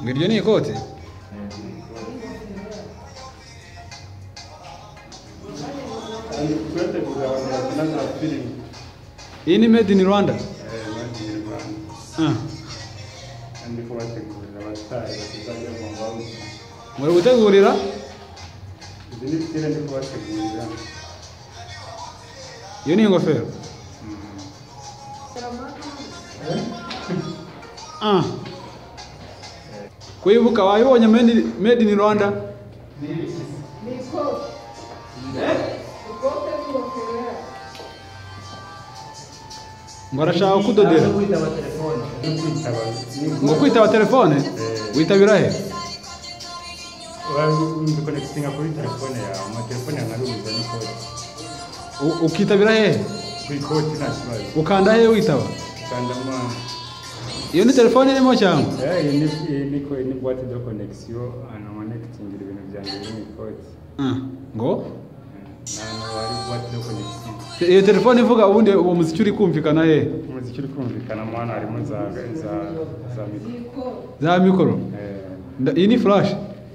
Ngo iryo ni ni made in rwanda? Muri gutegurira? Izi ni stile ndi kubategurira iyo ni ingofero Ah. kwibuka wayibonye made in- rwanda? Ngo arashaka kudodera ngo kwitaba telefone? Witabira he ukitabira he ukanda he witaba kandamo iyo ni telefone irimo cyangwa? Iyi ni iyi ni ko ni boîte de connexion. Ahantu manekitingira ibintu byanjye biri mu ikoti ngo? Iyo telefone ivuga ubundi uwo muziki uri kumvikana he? Umuziki uri kumvikanamo hano harimo za za za mikoro. Za mikoro? Nda- iyi ni flash?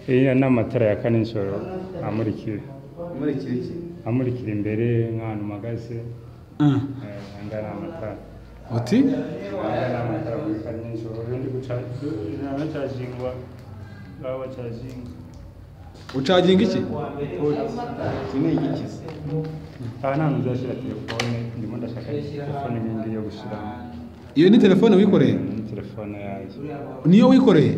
Iyi ni amatara ya kane nijoro amurikira amurikira imbere nk'ahantu mpagaze Ah. Eh, aya ngaya ni amatara. uti ucaginga iki aha ntabwo uzashyira telefone ndimo ndashaka telefone n'indi yo gushyiramo iyo ni telefone wikoreye ni telefone yanjye niyo wikoreye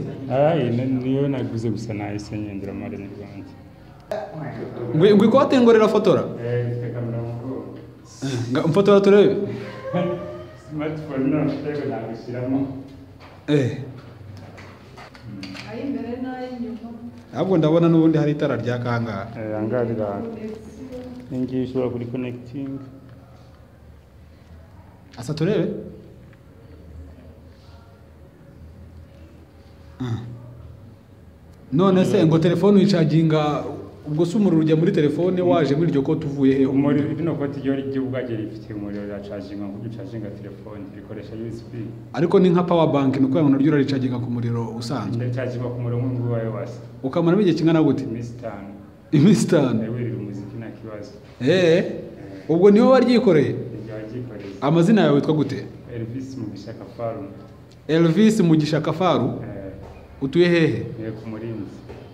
niyo naguze gusa nahise ngenderamo ari n'ibyanjye ngo ikote ngorera fotora? Eh, mfotora turebe smartphone none rero nabishyiramo eh ahubwo ndabona n'ubundi hari itara rya kangaha eh angaha rira iyi ngiyi ushobora kuri connecting. Asa turebe none se ngo telefone uyicaginga ubwo se umuriro ujya muri telefone waje muri iryo kote uvuye he? Umuriro rino koti ryo ryo ubwajye rifite umuriro riracaginga nk'uko ucaginga telefone rikoresha USB ariko ni nka power bank ni ukuvuga ngo naryo uraricaginga ku muriro usanzwe. Ndacagingwa ku muriro nk'uyu wawe wase. Ukamaramo igihe kingana gute? Iminsi itanu. Iminsi itanu. Wirira umuziki nta kibazo. Eh ubwo ni we waryikoreye? Iryo waryikoreye amazina yawe witwa gute? Elvis Mugisha Kafaru. Elvis Mugisha Kafaru? Eh. Utuye hehe? Ku murinzi.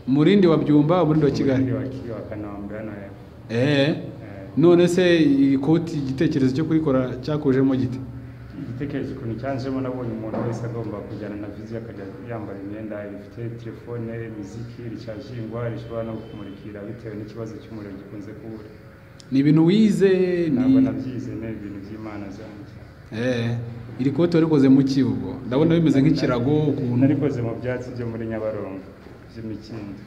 Umurindi wa byumba umurindi wa kigali. Wa Kanombe hano hepfo eh Eh, none se iyi koti igitekerezo cyo kurikora cyakujemo gite? Igitekerezo ukuntu cyanjemo nabonye umuntu wese agomba kujyana na viziyo akajya yambara imyenda ifite telefone miziki ricajingwa rishobora no kumurikira bitewe n'ikibazo cy'umuriro gikunze kubura ni ibintu wize ntabwo nabyize ni ibintu by'imana zanjye. Eh iri koti warikoze mu ki ubwo ndabona bimeze nk'ikirago ukuntu narikoze mu byatsi byo muri nyabarongo. z'imikindo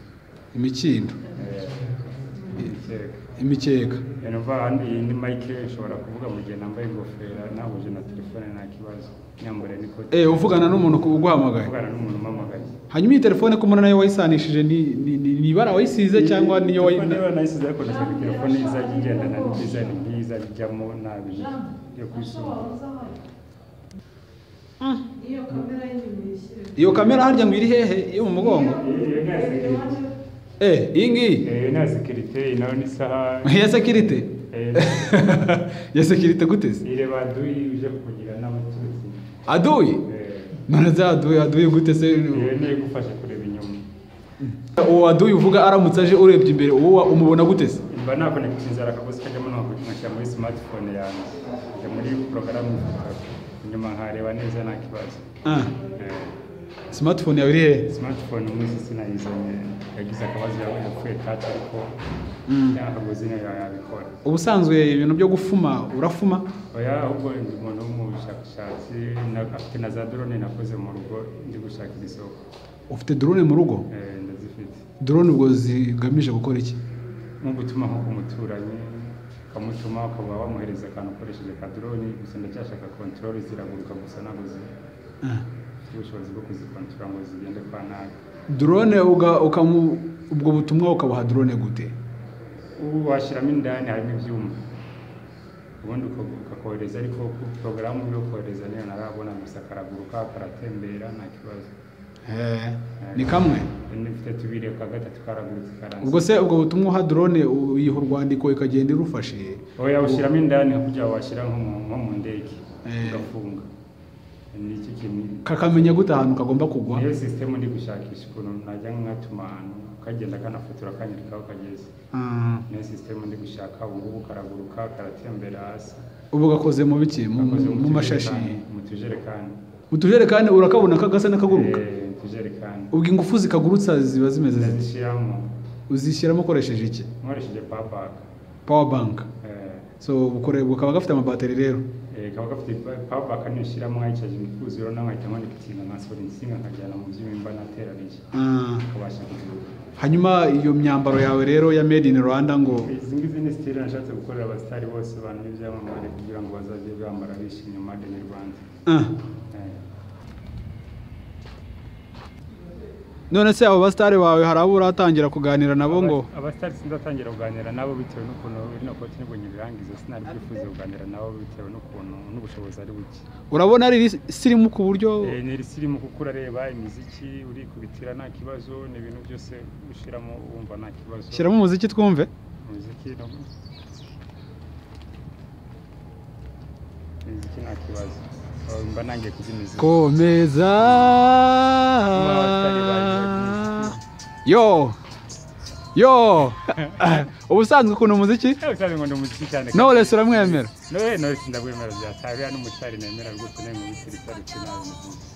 imikindo? Imikeka. Ni ukuvuga indi mayike ushobora kuvuga mu gihe nambaye ingofero nahuje na telefone nta kibazo. Nyambure n'ikoti eee eh, uvugana n'umuntu uguhamagaye. Uvugana n'umuntu umamagaye hanyuma iyi telefone ko umuntu na yo wayisanishije ni ibara wayisize cyangwa niyo wayisanishije telefone na yo nayisize ariko nashaka telefone izajya igendana n'iza ni nk'iza bijyamo nta bintu byo iyo kamera harya ngo iri hehe? Iyo mu mugongo? Eh iyi ngiyi? Ya sekirite nayo ni saha. Ya sekirite Eh, ya sekirite gute se? Ireba duyi uje kugira n'abatutsi aduyi? Eh, none za aduyi aduyi gute se? Ni gufasha kureba inyuma. Uwo aduyi uvuga aramutse aje urebye imbere uwo umubona gute se? Mba nakonekita inzara akagozi kajyamo nkashyira muri smartphone yanjye. Muri porogaramu inyuma nkareba neza nta kibazo. Ah. Eh, smartphone yawe iri hehe smartphone umunsi sinayizanye. Yagize akabazo yawe yapfuye taci ariko Mm. ya kagozi na yo yabikora. Ubusanzwe ibintu byo gufuma urafuma? Oya ahubwo ndi umuntu w'umushakashatsi afite na za drone nakoze mu rugo ndi gushakira isoko. Ufite drone mu rugo? Eh, ndazifite. Drone ubwo zigamije gukora iki? Nko gutuma nko ku muturanyi. Ukamutuma ukaba wamuhereza akantu ukoresheje kadroni gusa ndacyashaka control ziraguruka gusa ntabwo zi- Ah. zifite ubushobozi bwo kuzikontorora ngo zigende kwa nabi. Drone uga- ukamu ubwo butumwa ukabuha drone gute? Ubu washyiramo indani harimo ibyuma. Ubundi ukakohereza ariko ku porogaramu yo kohereza niyo narabona gusa karaguruka karatembera nta kibazo ni kamwe. Ubwo se ubwo butumwa uha drone uyiha urwandiko ikagenda irufashe? Oya ushyiramo indani kugira washyira nko mu ndege. Eh. ugafunga. Ni iki kintu? Kakamenya gute ahantu kagomba kugwa? Niyo sisitemu ndi gushakisha ukuntu najya nkatuma ahantu kagenda kanafotora kanyereka aho kageze. Ah, niyo sisitemu ndi gushaka ubu ngubu karaguruka karatembera hasi. Ubu gakoze mu biki? Mu, mashashi? Mu tujerekani. Mu tujerekani urakabona kagasa n'akaguruka Eh, ubwo ingufu zikagurutsa ziba zimeze zishyiramo uzishyiramo ukoresheje iki? Nkoresheje power bank. So bukore bukaba gafite amabateri rero? Kaba gafite pabaka niyo ushyiramo nkayicaje rero nawe nkahita nkandika ikintu nkasohora insinga nkajyana mu byuma mba nateraniye Ah, ukabasha kuziruka hanyuma iyo myambaro yawe rero ya made in rwanda ngo? Izi ngizi ni sitire nashatse gukorera abasitari bose abantu b'ibyamamare kugira ngo bazajye bambara bishimye made in rwanda none se abo basitari bawe hari abo uratangira kuganira nabo ngo? Aba- abasitari sindatangira kuganira nabo bitewe n'ukuntu ino koti ni bwo nyibirangiza sinari bwifuza kuganira nabo bitewe n'ukuntu n'ubushobozi ari buke. Urabona ari sirimu ku buryo? Eh, ni risirimu kuko urareba imiziki urikubitira nta kibazo ni ibintu byose ushyiramo wumva nta kibazo. Shyiramo umuziki twumve. Umuziki no imiziki nta kibazo. Mba nangiye imiziki komeza. Yo. yo! Ubusanzwe ukunda umuziki? Eh, ubusanzwe nkunda umuziki cyane knowless uramwemera knowless eh, ndabwemera byasaga n'umutari nemera rwose nemwe bitari tariki nawe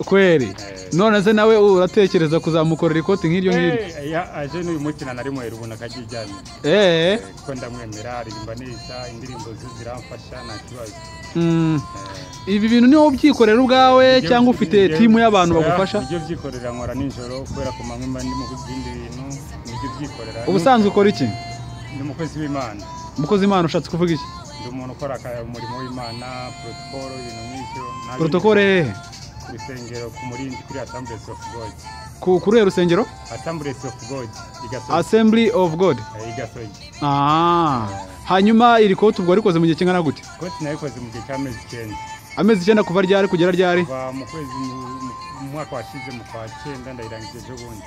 kweri. Eh. None se nawe uratekereza kuzamukorera ikoti nk'iryo ngiryo aje n'uyu munsi na nari muhera ubona akajyijyanye eh. Ko ndamwemera aririmba neza indirimbo ziramfasha nta kibazo. Hmm. Ibi bintu niwo ubyikorera ubwawe cyangwa ufite timu y'abantu bagufasha? ibyo byikorera nkora nijoro kubera ko manywa mba ndi mu bindi bintu byikorera. Ubusanzwe ukora iki? Ni umukozi w'imana. Umukozi imana ushatse kuvuga iki? Ndi umuntu ukora umurimo w'imana protokolo ibintu nk'ibyo. Protokole hehe ku rusengero ku murindi kuri assemblies of god. Ku kuri uru rusengero? Assemblies of god igasogi assembly of god. Eh, ah hanyuma iri koti ubwo warikoze mu gihe kingana gute? Koti nayikoze mu gihe cy'amezi icyenda. Amezi icyenda kuva ryari kugera ryari? Kuva mu kwezi mu- mwaka washize mu kwa cyenda ndayirangije ejo bundi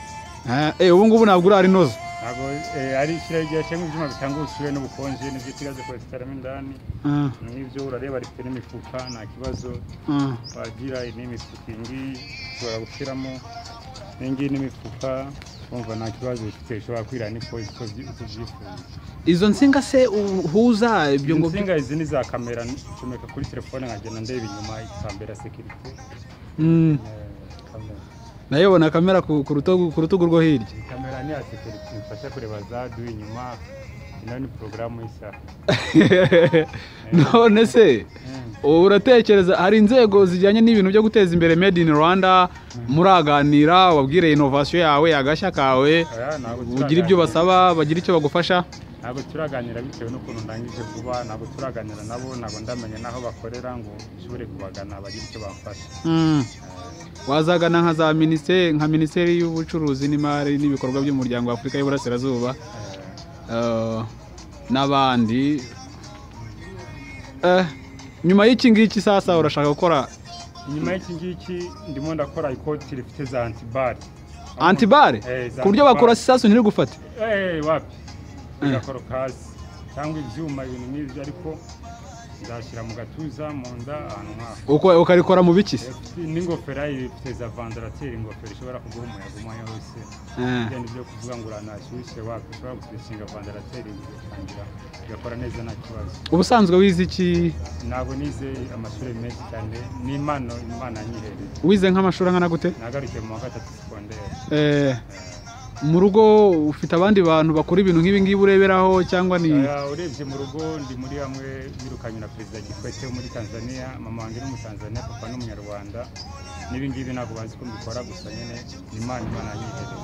ubu ngubu ntabwo urari inoze. Ntabwo eh, ari ikirere gihe cyangwa ibyuma bitanga ubushyuhe n'ubukonje ni byo kigaze kwesitaramo indani. Ah, n'ibyo urareba rifite n'imifuka nta kibazo. Ah. wagira n'imifuka iyi ngiyi ushobora gushyiramo. Iyi ngiyi n'imifuka wumva nta kibazo bifite ushobora kwirira n'ipozi uko byi- uko ubyifuza. Izo nsinga se uhuza ibyo ngo insinga izi ni za kamera ncomeka kuri telefone nkagenda ndeba inyuma ikambera sekirite Mm, nayibona kamera ku rutugu rwo hirya. Kamera ni iya sekirite imfasha kureba za du inyuma ino ni porogaramu y'isaha none se? Mm. ubu uratekereza hari inzego zijyanye n'ibintu byo guteza imbere made in rwanda? Muraganira wabwire inovasiyo yawe agashya kawe. Ugira ibyo basaba bagira icyo bagufasha? Ntabwo turaganira bitewe n'ukuntu ndangije vuba ntabwo turaganira nabo ntabwo ndamenya n'aho bakorera ngo nshobore kubagana bagire icyo bamfasha Mm. Wazagana nka za minisiteri nka minisiteri y'ubucuruzi n'imari n'ibikorwa by'umuryango wa afurika y'uburasirazuba Eh, eh, n'abandi. Eh, nyuma y'iki ngiki sasa urashaka gukora? Inyuma y'iki ngiki ndimo ndakora ikoti rifite za antibari. Antibare Eh, za ku buryo bakora isasu ntirigufate? Eh, wapi? Eh. igakoroka hasi cyangwa ibyuma ibintu nk'ibyo ariko nzashyira mu gatuza mu nda ahantu nk'aho. Ukarikora mu biki? N'ingofero ifite za vandarateri ingofero ishobora kuguha umuyaga umwanya wose. Eh. ibindi byo kuvuga ngo uranashyushye wapi ushobora gusiga vandarateri bigatangira bigakora neza nta kibazo. Ubusanzwe wize iki? Ntabwo nize amashuri menshi cyane ni impano imana yanyihereye wize nk'amashuri angana gute? Nagarukiye mu wa gatatu segonderi Eh, mu rugo ufite abandi bantu bakora ibintu nk'ibi ngibi ureberaho cyangwa ni urebye mu rugo ndi muri hamwe birukanye na perezida gikwete wo muri tanzania mama wanjye n'umutanzania umutanzania papa n'umunyarwanda umunyarwanda. N'ibi ngibi ntabwo bazi ko mbikora gusa nyine ni imana imana yanyihereye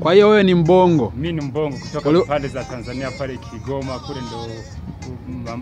kwa hiyo wewe ni mbongo. Mi ni mbongo kutoka pande za tanzania pale kigoma kule ndo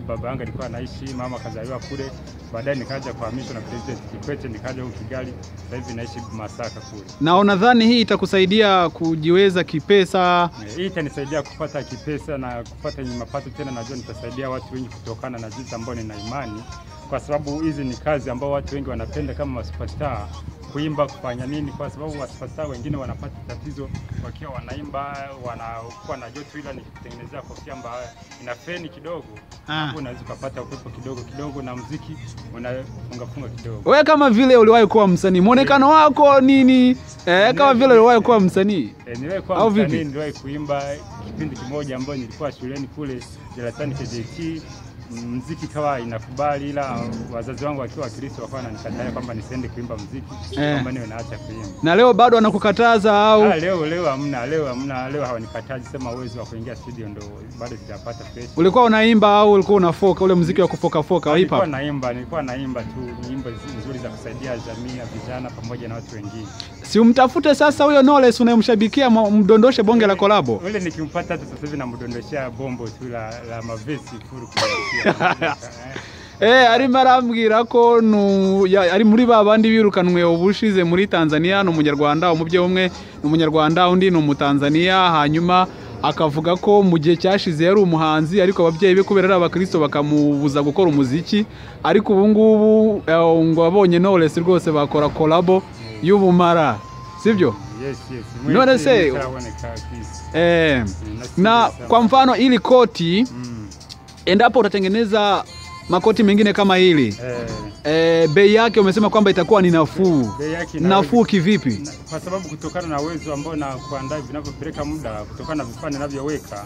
baba yangu alikuwa anaishi, mama akazaliwa kule, baadaye nikaja kuhamishwa na President Kikwete, nikaja huku Kigali, sasa hivi naishi Masaka kule. Na unadhani hii itakusaidia kujiweza kipesa? Eh, Hii itanisaidia kupata kipesa na kupata mapato tena, najua nitasaidia watu wengi kutokana na jinsi ambayo nina imani, kwa sababu hizi ni kazi ambao watu wengi wanapenda kama masuperstar kuimba, kufanya nini, kwa sababu wasupastar wengine wanapata tatizo wakiwa wanaimba, wanakuwa na joto, ila nikitengenezea kofia ambayo ina feni kidogo, Ah. hapo unaweza ukapata upepo kidogo kidogo, na muziki unafungafunga kidogo. Wewe kama vile uliwahi kuwa msanii, mwonekano wako nini? Eh, kama vile uliwahi kuwa msanii. E, niliwahi kuwa msanii, niliwahi kuimba kipindi kimoja ambayo nilikuwa shuleni kule darasani KJT. Mziki kawa inakubali, ila wazazi wangu wakiwa Wakristo wakawa wananikataa kwamba nisiende kuimba mziki, Eh. kwamba niwe naacha kuimba. Na leo bado wanakukataza au? Ah, leo leo hamna, leo hamna, leo hawanikataji, sema uwezo wa kuingia studio ndo bado sijapata pesa. Ulikuwa unaimba au ulikuwa unafoka ule mziki wa kufoka foka wa hip Nilikuwa naimba, nilikuwa naimba tu nyimbo nzuri za kusaidia jamii ya vijana pamoja na watu wengine. Si umtafute sasa huyo Knowless unayemshabikia mdondoshe bonge la kolabo. Yule nikimpata tu sasa hivi namdondoshea bombo tu la, la mavesi furu Eh, arimo arambwira ko nu- ari muri ba bandi birukanwe ubushize muri Tanzania ni umunyarwanda umubyeyi umwe ni umunyarwanda undi ni umutanzania. Hanyuma akavuga ko mu gihe cyashize yari umuhanzi ariko ababyeyi be kubera ari abakristo bakamubuza gukora umuziki. Ariko ubu ngubu eh, ngo abonye Knowless rwose bakora kolabo y'ubumara sivyo? Yes, yes. None se- eh, na kwa mfano ili koti Mm. endapo utatengeneza makoti mengine kama hili Eh, E, bei yake umesema kwamba itakuwa ni nafuu. Nafuu kivipi? na- kwa sababu kutokana na uwezo ambao na kuandaa vinavyopeleka muda, kutokana na vifaa ninavyoweka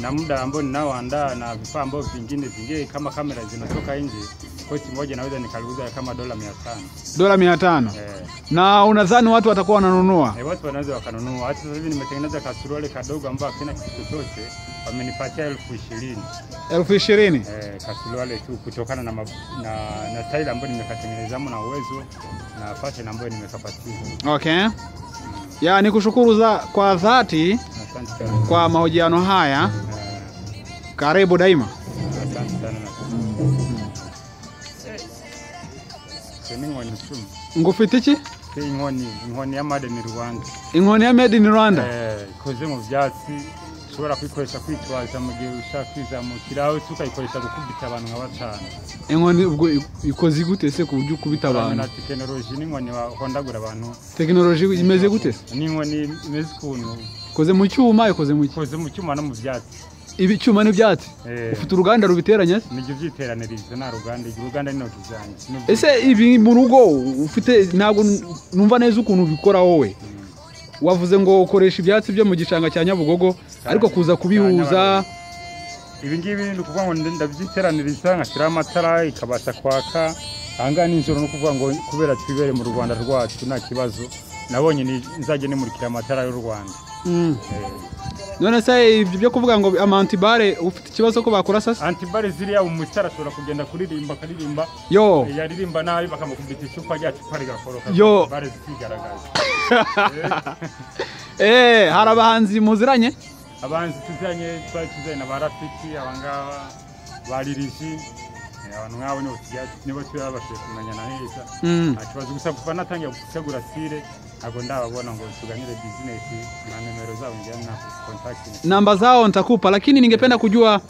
na muda ambao ninaoandaa na vifaa ambavyo vingine vingine kama kamera zinatoka nje, koti moja naweza nikaliuza kama dola mia tano. Dola mia tano. Eh, Na unadhani watu watakuwa wananunua? eh, watu wanaweza wakanunua. Hata sasa hivi nimetengeneza kasuruali kadogo ambayo hakina kitu chochote, wamenipatia elfu ishirini elfu ishirini. eh, kasuruali tu kutokana na, na, na taili ambayo nimekatengeneza na uwezo na fashion ambayo nimekapatia. Okay. Ya ni kushukuru za, kwa dhati kwa mahojiano haya. Eh, Karibu daima. Asante sana na ni inkoni icumi Ngufite iki? Iyi inkoni inkoni ya made ni Rwanda Inkoni ya made in Rwanda. Eh, ikoze mu byatsi ushobora kuyikoresha kwitwaza mu gihe ushaka kwizamukira aho ukayikoresha gukubita abantu nka batanu Inkoni ubwo ikoze gute se ku buryo ukubita abantu? na tekinoloji n'inkoni wahondagura abantu Tekinoloji imeze gute? n'inkoni imeze ukuntu Ikoze mu cyuma, ikoze mu cyuma no mu byatsi Ibi cyuma n'ibyatsi. Eh, Ufite uruganda rubiteranya? se? ni byo byiteranirizo nta ruganda iri ruganda n'intoki zanjye Nibyo- Ese ibi mu rugo ufite ntabwo numva neza ukuntu ubikora wowe. Wavuze ngo ukoresha ibyatsi byo mu gishanga cya Nyabugogo ariko kuza kubihuza ibi ngibi ni ukuvuga ngo ndabyiteraniriza ngashyiraho amatara ikabasha kwaka ahangaha nijoro ni ukuvuga ngo kubera twibere mu rwanda rwacu nta kibazo nabonye ni- nzajya nimurikira amatara y'u rwanda Mm. Eh, none se ibyo byo kuvuga ngo amantibare ufite ikibazo ko bakora sasa antibare ziriya umusitari ashobora kugenda kuririmba akaririmba. Yo. Yaririmba nabi bakamukubita icupa rya cupa rigakoroka. Yo. antibare zikigaragaza eh hari abahanzi muziranye? Abanzi tuzanye twari tuzanye na ba rafiki abangaba ba liriji eh, abantu nk'abo nibo tuba babashije kumenyana neza Mm. nta kibazo. Gusa kuva natangiye gutegura sire. Ntabwo ndababona ngo tuganire business na nimero zabo njyana na contact namba zao nitakupa lakini ningependa kujua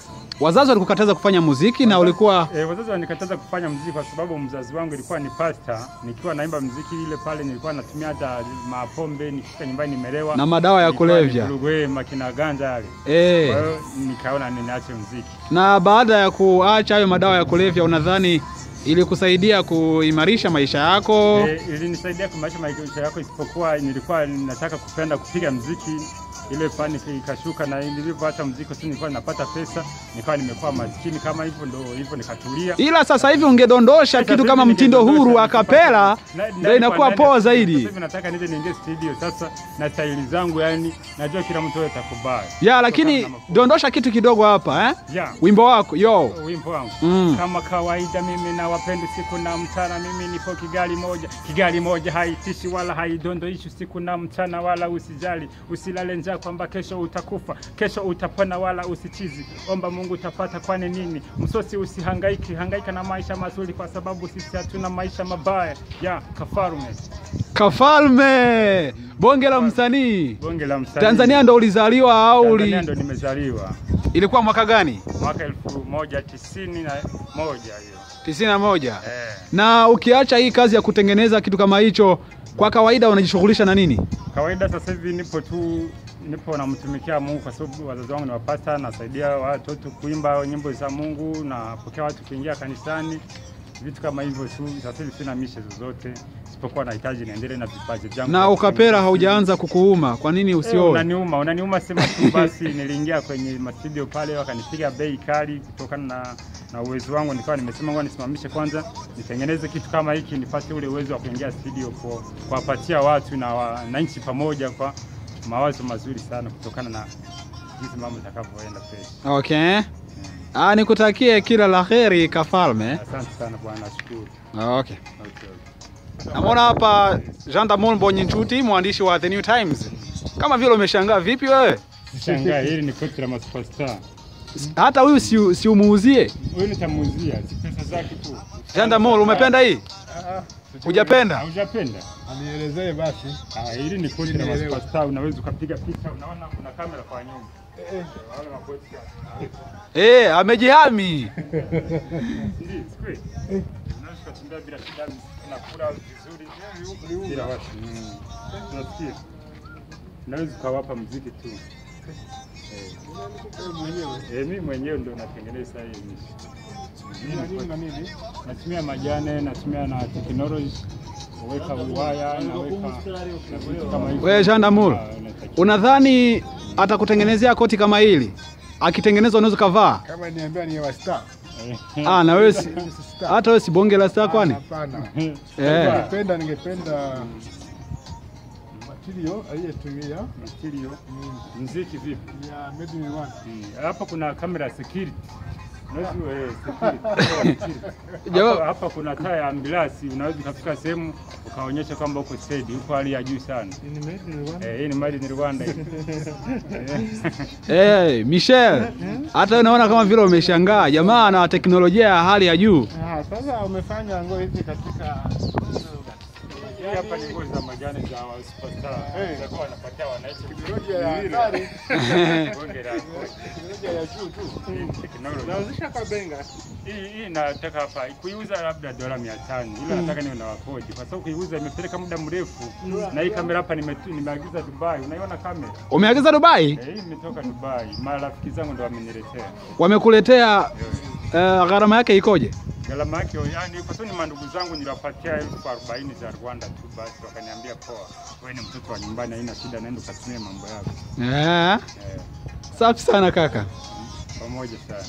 wazazi walikukataza kufanya muziki na ulikuwa e, wazazi wanikataza kufanya muziki kwa sababu mzazi wangu ilikuwa ni pasta. Nikiwa naimba muziki ile pale nilikuwa natumia hata mapombe, nikifika nyumbani nimelewa Na madawa ya kulevya. nivurugue makina ganja yale. Kwa eh, hiyo nikaona niache muziki na baada ya kuacha hayo madawa ya kulevya unadhani ilikusaidia kuimarisha maisha yako. E, ilinisaidia kuimarisha maisha yako, isipokuwa nilikuwa nataka kupenda kupiga mziki ile fani ikashuka, na nilivyoacha muziki si nilikuwa ninapata pesa, nikawa nimekuwa maskini kama hivyo, ndo hivyo nikatulia. ila sasa hivi ungedondosha kitu kama mtindo huru akapela ndio inakuwa poa zaidi Sasa hivi nataka nije niingie studio sasa na staili zangu, yani najua kila mtu atakubali. ya lakini dondosha kitu kidogo hapa eh? ya wimbo wako yo wimbo wangu Mm. kama kawaida, mimi na wapenda siku na mchana, mimi nipo Kigali moja, Kigali moja haitishi wala haidondoishi siku na mchana, wala usijali, usilale njaa kwamba kesho utakufa, kesho utapona, wala usichizi. Omba Mungu utapata, kwani nini? Msosi usihangaiki, hangaika na maisha mazuri, kwa sababu sisi hatuna maisha mabaya ya kafarume. Kafalme, bonge la msanii. Bonge la msanii. Tanzania ndo ulizaliwa au Tanzania uli... ndo nimezaliwa ilikuwa mwaka gani? mwaka elfu moja tisini na moja hiyo tisini na moja. eh. Na ukiacha hii kazi ya kutengeneza kitu kama hicho, kwa kawaida unajishughulisha na nini? Kawaida sasa hivi nipo tu nipo namtumikia Mungu kwa sababu wazazi wangu ni wapasta, nasaidia watoto kuimba nyimbo za Mungu, napokea watu kuingia kanisani, vitu kama hivyo tu. Sasa hivi sina mishe zozote, isipokuwa nahitaji niendelee na vipaji vyangu. Na ukapera haujaanza kukuuma, kwa nini Eh, usioe? unaniuma, unaniuma sema tu basi. Niliingia kwenye mastudio pale, wakanipiga bei kali kutokana na, na uwezo wangu. Nikawa nimesema ngoja nisimamishe kwanza, nitengeneze kitu kama hiki, nipate ule uwezo wa kuingia studio, kwa- kuwapatia watu na wananchi pamoja kwa mawazo mazuri sana, kutokana na jinsi mambo itakavyoenda kesho. Okay. Ah, nikutakie kila la heri Kafalme. Asante sana bwana, nashukuru. Okay. Okay. Namwona hapa Jean Damon Bonyinshuti, mwandishi wa The New Times. Kama vile umeshangaa vipi wewe? Sishangae, hili ni kwetu la masuperstar. Hata huyu si, si umuuzie? Huyu nitamuuzia, si pesa zake tu. janda Damon, umependa hii? Hujapenda? Hujapenda? Anielezee basi. Ah, hili ni koti la superstar, unaweza ukapiga picha, unaona kuna kamera kwa nyuma. Eh, makoti Eh, amejihami. Ndiyo, si? Unaweza ukatembea bila shida, unakula vizuri bila watu. Mm. Ukawapa mziki tu. Eh. Eh, mimi mwenyewe ndio natengeneza hii mimi Na nini? natumia majane, natumia na technology kuweka waya, naweka na vitu kama hivyo. Wewe Jean Damour, Ah, unadhani atakutengenezea koti kama hili? Akitengenezwa unaweza kavaa? Kama niambia ni wa star. Eh. Ah, na wewe hata wewe si bonge la star kwani? Hapana. Eh. Ningependa ningependa material aliyetumia Material. Mziki vipi? ya made in Rwanda. Mm, Hapa kuna kamera security. Eh, Hapa, hapa kuna taa ya ambulance, unaweza ukafika sehemu ukaonyesha kwamba uko steady, uko hali ya juu sana. Eh, hii ni made in Rwanda. Hey, Eh, Michel, hata unaona kama vile umeshangaa. Jamaa ana teknolojia ya hali ya juu. Ah, sasa umefanya nguo hizi katika Hii hapa ni nguo za majani za superstar. Zitakuwa wanapatia wananchi teknolojia ya hatari, bonge la teknolojia ya juu tu. technology. Naanzisha kabenga. Hii hii nataka hapa kuiuza labda dola 500 ila nataka niwe na wakodi kwa sababu kuiuza imepeleka muda mrefu, na hii kamera hapa nimeagiza Dubai. Unaiona kamera Umeagiza Dubai? eh, hii imetoka Dubai, marafiki zangu ndo wameniletea. Wamekuletea eh, gharama yake ikoje? Gharama yake yani, kwa sababu ni mandugu zangu niliwapatia elfu arobaini za Rwanda tu, basi wakaniambia poa, wewe ni mtoto wa nyumbani, haina shida, naenda ukatumia mambo yako Eh, eh, safi sana kaka. pamoja sana.